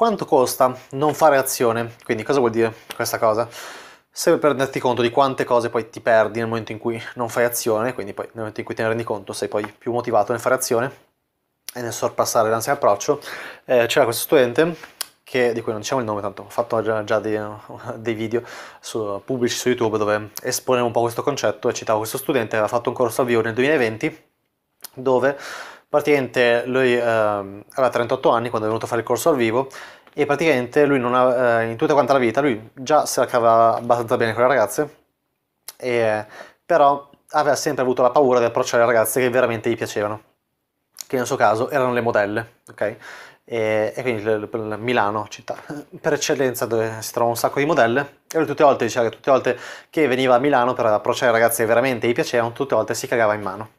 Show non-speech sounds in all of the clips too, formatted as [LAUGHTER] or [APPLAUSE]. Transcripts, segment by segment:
quanto costa non fare azione? Quindi cosa vuol dire questa cosa? Se vuoi renderti conto di quante cose poi ti perdi nel momento in cui non fai azione, quindi poi nel momento in cui te ne rendi conto sei poi più motivato nel fare azione e nel sorpassare l'ansia approccio, eh, c'era questo studente che, di cui non diciamo il nome, tanto ho fatto già, già dei, [LAUGHS] dei, video su, pubblici su YouTube dove esponevo un po' questo concetto e citavo questo studente, aveva fatto un corso al vivo nel 2020 dove praticamente lui eh, aveva 38 anni quando è venuto a fare il corso al vivo e praticamente lui ha, eh, in tutta quanta la vita, lui già se la cavava abbastanza bene con le ragazze, e, però aveva sempre avuto la paura di approcciare le ragazze che veramente gli piacevano, che nel suo caso erano le modelle, ok? E, e quindi l, l, Milano, città [LAUGHS] per eccellenza dove si trova un sacco di modelle, e lui tutte le volte diceva che tutte le volte che veniva a Milano per approcciare le ragazze che veramente gli piacevano, tutte le volte si cagava in mano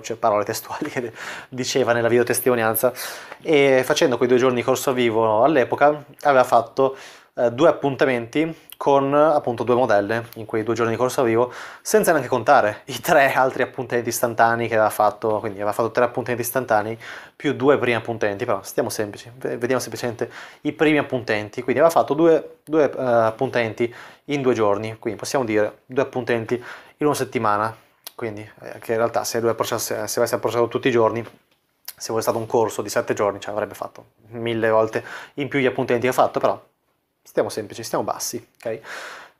c'è parole testuali che [LAUGHS] diceva nella videotestimonianza, e facendo quei due giorni di corso vivo all'epoca aveva fatto eh, due appuntamenti con appunto due modelle in quei due giorni di corso vivo, senza neanche contare i tre altri appuntamenti istantanei che aveva fatto, quindi aveva fatto tre appuntamenti istantanei più due primi appuntamenti, però stiamo semplici, vediamo semplicemente i primi appuntamenti, quindi aveva fatto due, due uh, appuntamenti in due giorni, quindi possiamo dire due appuntamenti in una settimana, quindi eh, che in realtà se lui approcciasse, se avesse approcciato tutti i giorni, se fosse stato un corso di sette giorni, cioè avrebbe fatto mille volte in più gli appuntamenti che ha fatto, però stiamo semplici, stiamo bassi, ok?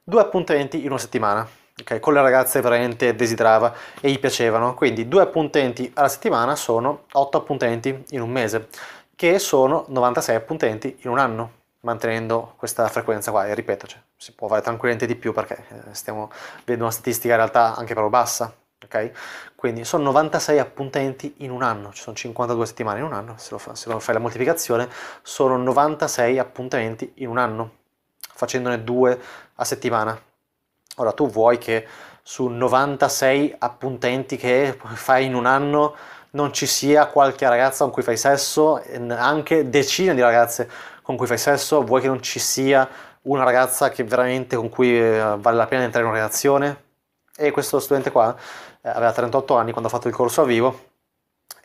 Due appuntamenti in una settimana, ok? Con le ragazze veramente desiderava e gli piacevano, quindi due appuntamenti alla settimana sono otto appuntamenti in un mese, che sono 96 appuntamenti in un anno, mantenendo questa frequenza qua, e ripeto, cioè, si può fare tranquillamente di più perché eh, stiamo vedendo una statistica in realtà anche però bassa, ok? Quindi sono 96 appuntamenti in un anno, ci sono 52 settimane in un anno, se fa, se fai la moltiplicazione sono 96 appuntamenti in un anno, facendone due a settimana. Ora tu vuoi che su 96 appuntamenti che fai in un anno non ci sia qualche ragazza con cui fai sesso, anche decine di ragazze con cui fai sesso, vuoi che non ci sia una ragazza che veramente con cui eh, vale la pena entrare in una relazione? E questo studente qua eh, aveva 38 anni quando ha fatto il corso a vivo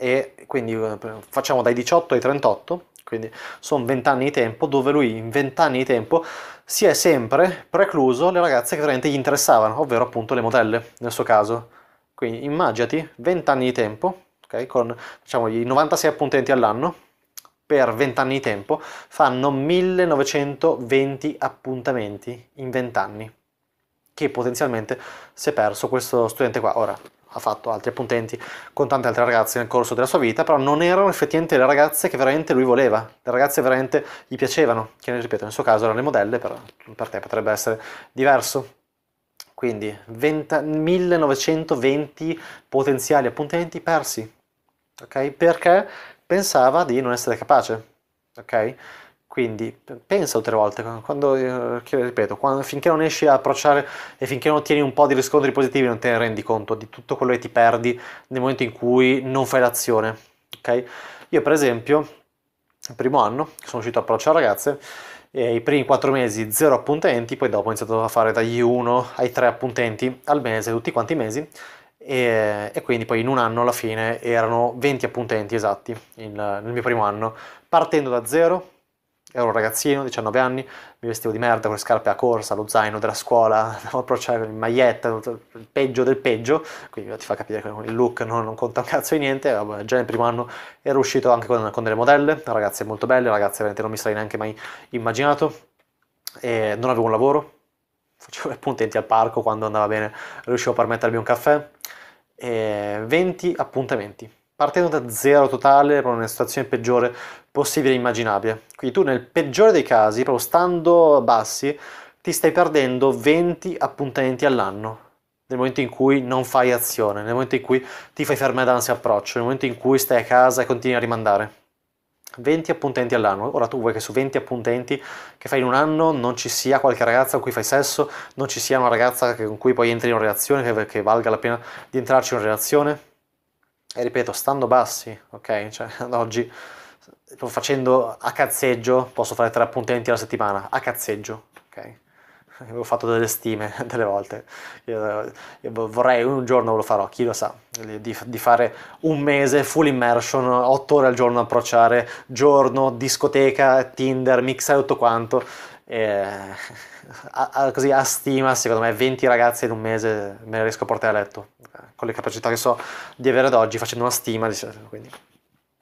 e quindi eh, facciamo dai 18 ai 38, quindi sono 20 anni di tempo dove lui in 20 anni di tempo si è sempre precluso le ragazze che veramente gli interessavano, ovvero appunto le modelle nel suo caso. Quindi immaginati 20 anni di tempo, ok, con facciamo i 96 appuntamenti all'anno per 20 anni di tempo, fanno 1920 appuntamenti in 20 anni che potenzialmente si è perso questo studente qua. Ora ha fatto altri appuntamenti con tante altre ragazze nel corso della sua vita, però non erano effettivamente le ragazze che veramente lui voleva, le ragazze veramente gli piacevano, che ripeto nel suo caso erano le modelle, però per te potrebbe essere diverso. Quindi 20, 1920 potenziali appuntamenti persi, ok? Perché pensava di non essere capace, ok? Quindi pensa le volte, quando, eh, ripeto, quando, finché non esci a approcciare e finché non ottieni un po' di riscontri positivi non te ne rendi conto di tutto quello che ti perdi nel momento in cui non fai l'azione. Okay? Io per esempio, il primo anno, sono riuscito a approcciare ragazze, e i primi quattro mesi zero appuntamenti, poi dopo ho iniziato a fare dagli 1 ai 3 appuntamenti al mese, tutti quanti i mesi, e, e, quindi poi in un anno alla fine erano 20 appuntamenti esatti in, nel mio primo anno, partendo da zero Ero un ragazzino, 19 anni, mi vestivo di merda con le scarpe a corsa, lo zaino della scuola, [LAUGHS] andavo a approcciare in maglietta, il peggio del peggio, quindi ti fa capire che il look non, non conta un cazzo di niente, già nel primo anno ero uscito anche con, con delle modelle, ragazze molto belle, ragazze veramente non mi sarei neanche mai immaginato, e non avevo un lavoro, facevo [LAUGHS] appuntenti al parco quando andava bene, riuscivo a permettermi un caffè, e 20 appuntamenti partendo da zero totale, proprio nella situazione peggiore possibile e immaginabile. Quindi tu nel peggiore dei casi, proprio stando bassi, ti stai perdendo 20 appuntamenti all'anno. Nel momento in cui non fai azione, nel momento in cui ti fai fermare davanti approccio, nel momento in cui stai a casa e continui a rimandare. 20 appuntamenti all'anno. Ora tu vuoi che su 20 appuntamenti che fai in un anno non ci sia qualche ragazza con cui fai sesso, non ci sia una ragazza con cui poi entri in relazione, che, che valga la pena di entrarci in relazione? E ripeto, stando bassi, ok? Cioè, ad oggi facendo a cazzeggio posso fare tre appuntamenti alla settimana, a cazzeggio, ok? avevo fatto delle stime [LAUGHS] delle volte, io, io vorrei un giorno lo farò, chi lo sa, di, di, fare un mese full immersion, otto ore al giorno approcciare, giorno, discoteca, Tinder, mixare tutto quanto, e, [LAUGHS] a, a, così a stima secondo me 20 ragazze in un mese me ne riesco a portare a letto, con le capacità che so di avere ad oggi facendo una stima, quindi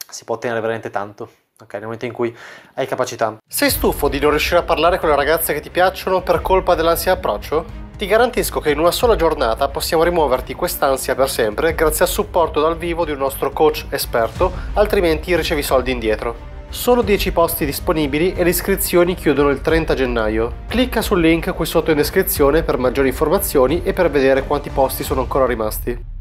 si può ottenere veramente tanto. Ok, nel momento in cui hai capacità. Sei stufo di non riuscire a parlare con le ragazze che ti piacciono per colpa dell'ansia approccio? Ti garantisco che in una sola giornata possiamo rimuoverti quest'ansia per sempre grazie al supporto dal vivo di un nostro coach esperto, altrimenti ricevi soldi indietro. Solo 10 posti disponibili e le iscrizioni chiudono il 30 gennaio. Clicca sul link qui sotto in descrizione per maggiori informazioni e per vedere quanti posti sono ancora rimasti.